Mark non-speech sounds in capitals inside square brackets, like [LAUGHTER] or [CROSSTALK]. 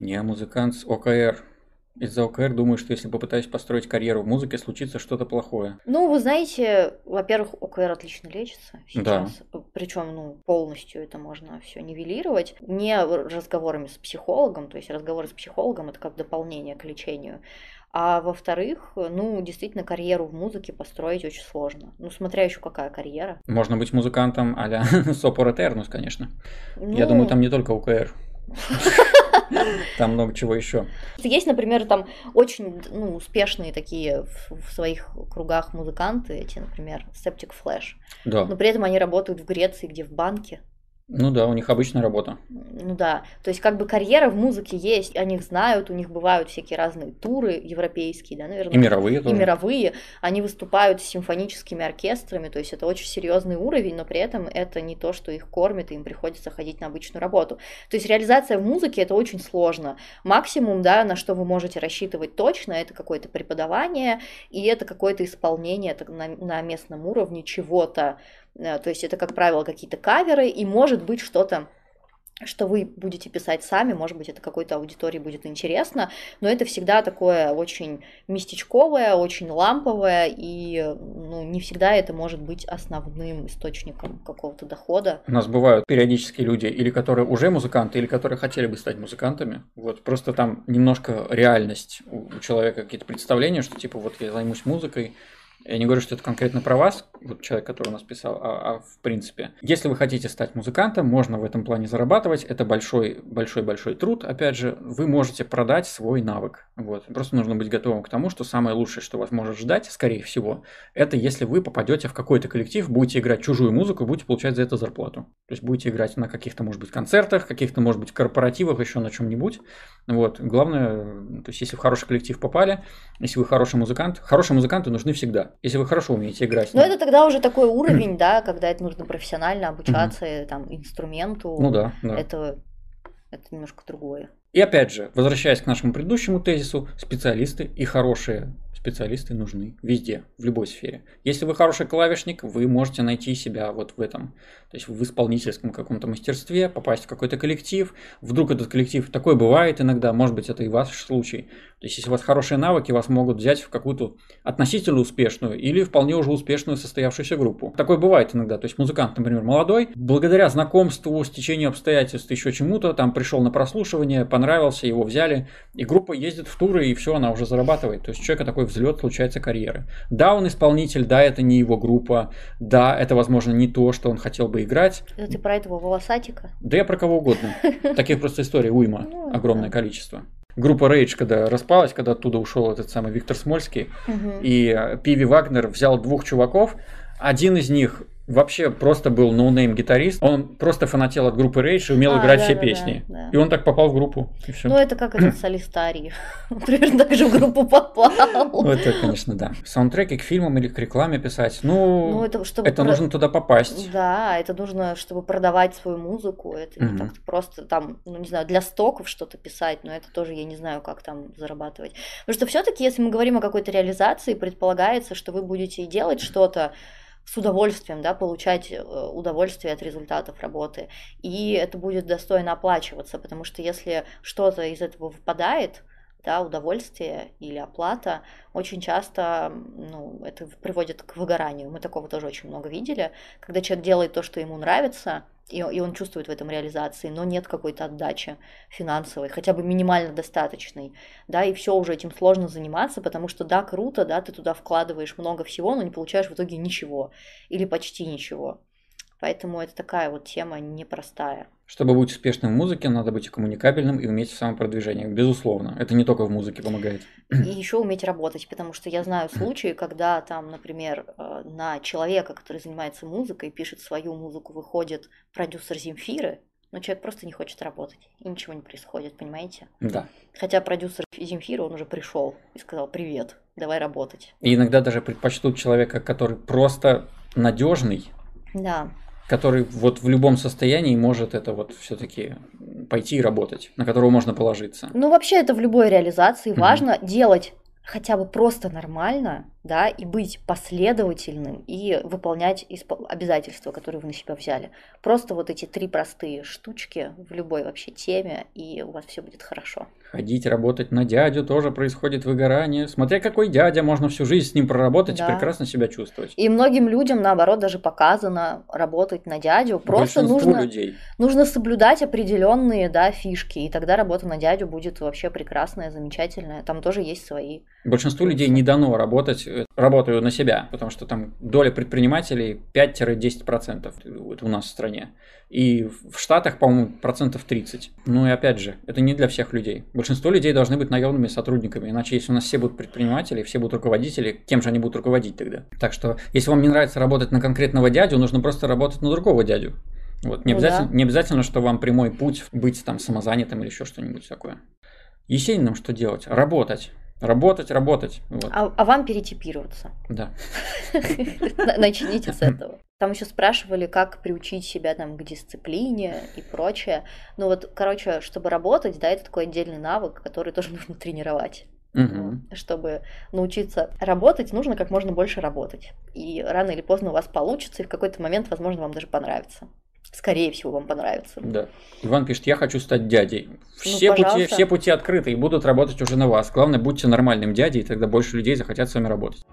Не музыкант с ОКР. Из-за ОКР думаю, что если попытаюсь построить карьеру в музыке, случится что-то плохое. Ну, вы знаете, во-первых, ОКР отлично лечится сейчас. Да. Причем, ну, полностью это можно все нивелировать. Не разговорами с психологом, то есть разговоры с психологом это как дополнение к лечению. А во-вторых, ну, действительно, карьеру в музыке построить очень сложно. Ну, смотря еще какая карьера. Можно быть музыкантом а-ля [LAUGHS] Сопор Этернус, конечно. Ну... Я думаю, там не только УКР. [LAUGHS] [LAUGHS] Там много чего еще. Есть, например, там очень ну, успешные такие в, в своих кругах музыканты, эти, например, Septic Flash. Да. Но при этом они работают в Греции, где в банке. Ну да, у них обычная работа. Ну да, то есть как бы карьера в музыке есть, о них знают, у них бывают всякие разные туры европейские, да, наверное. И мировые тоже. И мировые. Они выступают с симфоническими оркестрами, то есть это очень серьезный уровень, но при этом это не то, что их кормит, и им приходится ходить на обычную работу. То есть реализация в музыке это очень сложно. Максимум, да, на что вы можете рассчитывать точно, это какое-то преподавание, и это какое-то исполнение на, на местном уровне чего-то, то есть это, как правило, какие-то каверы, и может быть что-то что вы будете писать сами, может быть, это какой-то аудитории будет интересно, но это всегда такое очень местечковое, очень ламповое, и ну, не всегда это может быть основным источником какого-то дохода. У нас бывают периодически люди, или которые уже музыканты, или которые хотели бы стать музыкантами. Вот просто там немножко реальность у человека, какие-то представления, что типа вот я займусь музыкой, я не говорю, что это конкретно про вас, вот человек, который у нас писал, а, а в принципе. Если вы хотите стать музыкантом, можно в этом плане зарабатывать. Это большой, большой, большой труд. Опять же, вы можете продать свой навык. Вот. Просто нужно быть готовым к тому, что самое лучшее, что вас может ждать, скорее всего, это если вы попадете в какой-то коллектив, будете играть чужую музыку будете получать за это зарплату. То есть будете играть на каких-то, может быть, концертах, каких-то, может быть, корпоративах, еще на чем-нибудь. Вот. Главное, то есть если в хороший коллектив попали, если вы хороший музыкант, хорошие музыканты нужны всегда если вы хорошо умеете играть. Но это тогда уже такой [CLEARS THROAT] уровень, да, когда это нужно профессионально обучаться там инструменту. Ну да, да. Это, это немножко другое. И опять же, возвращаясь к нашему предыдущему тезису, специалисты и хорошие специалисты нужны везде, в любой сфере. Если вы хороший клавишник, вы можете найти себя вот в этом. То есть в исполнительском каком-то мастерстве, попасть в какой-то коллектив. Вдруг этот коллектив, такое бывает иногда, может быть это и ваш случай. То есть если у вас хорошие навыки, вас могут взять в какую-то относительно успешную или вполне уже успешную состоявшуюся группу. Такое бывает иногда. То есть музыкант, например, молодой, благодаря знакомству, стечению обстоятельств, еще чему-то, там пришел на прослушивание, понравился, его взяли, и группа ездит в туры, и все, она уже зарабатывает. То есть человека такой взлет случается карьеры. Да, он исполнитель, да, это не его группа, да, это, возможно, не то, что он хотел бы играть. Это ты про этого волосатика? Да я про кого угодно. [LAUGHS] Таких просто историй уйма, ну, огромное количество. Группа Rage, когда распалась, когда оттуда ушел этот самый Виктор Смольский, и Пиви Вагнер взял двух чуваков, один из них вообще просто был no-name гитарист. Он просто фанател от группы Rage и умел а, играть да, все да, песни. Да, да. И он так попал в группу. И все. Ну, это как этот солист Арии. [LAUGHS] Примерно так же в группу попал. Ну, это, конечно, да. Саундтреки к фильмам или к рекламе писать. Ну, ну это, чтобы это про... нужно туда попасть. Да, это нужно, чтобы продавать свою музыку. Это не так просто там, ну, не знаю, для стоков что-то писать, но это тоже я не знаю, как там зарабатывать. Потому что все-таки, если мы говорим о какой-то реализации, предполагается, что вы будете делать что-то, с удовольствием, да, получать э, удовольствие от результатов работы. И это будет достойно оплачиваться, потому что если что-то из этого выпадает, да, удовольствие или оплата, очень часто ну, это приводит к выгоранию. Мы такого тоже очень много видели, когда человек делает то, что ему нравится, и, и он чувствует в этом реализации, но нет какой-то отдачи финансовой, хотя бы минимально достаточной, да, и все уже этим сложно заниматься, потому что да, круто, да, ты туда вкладываешь много всего, но не получаешь в итоге ничего или почти ничего. Поэтому это такая вот тема непростая. Чтобы быть успешным в музыке, надо быть коммуникабельным и уметь в самопродвижении. Безусловно. Это не только в музыке помогает. И еще уметь работать, потому что я знаю случаи, когда там, например, э, на человека, который занимается музыкой, пишет свою музыку, выходит продюсер Земфиры, но человек просто не хочет работать, и ничего не происходит, понимаете? Да. Хотя продюсер Земфира, он уже пришел и сказал, привет, давай работать. И иногда даже предпочтут человека, который просто надежный, да который вот в любом состоянии может это вот все-таки пойти и работать, на которого можно положиться. Ну, вообще это в любой реализации важно делать хотя бы просто нормально, да, и быть последовательным и выполнять обязательства, которые вы на себя взяли. Просто вот эти три простые штучки в любой вообще теме, и у вас все будет хорошо. Ходить работать на дядю тоже происходит выгорание. Смотря какой дядя, можно всю жизнь с ним проработать да. и прекрасно себя чувствовать. И многим людям, наоборот, даже показано работать на дядю. Просто нужно, людей. нужно соблюдать определенные да, фишки, и тогда работа на дядю будет вообще прекрасная, замечательная. Там тоже есть свои. Большинству людей не дано работать, работаю на себя, потому что там доля предпринимателей 5-10% это у нас в стране. И в Штатах, по-моему, процентов 30. Ну и опять же, это не для всех людей. Большинство людей должны быть наемными сотрудниками, иначе если у нас все будут предприниматели, все будут руководители, кем же они будут руководить тогда? Так что, если вам не нравится работать на конкретного дядю, нужно просто работать на другого дядю. Вот, не, ну, обязательно, да. не обязательно, что вам прямой путь быть там самозанятым или еще что-нибудь такое. Есениным что делать? Работать. Работать, работать. Вот. А, а вам перетипироваться. Да. Начните с этого. Там еще спрашивали, как приучить себя там к дисциплине и прочее. Ну вот, короче, чтобы работать, да, это такой отдельный навык, который тоже [LAUGHS] нужно тренировать. Угу. Чтобы научиться работать, нужно как можно больше работать. И рано или поздно у вас получится, и в какой-то момент, возможно, вам даже понравится скорее всего, вам понравится. Да. Иван пишет, я хочу стать дядей. Ну, все, ну, пути, все пути открыты и будут работать уже на вас. Главное, будьте нормальным дядей, и тогда больше людей захотят с вами работать.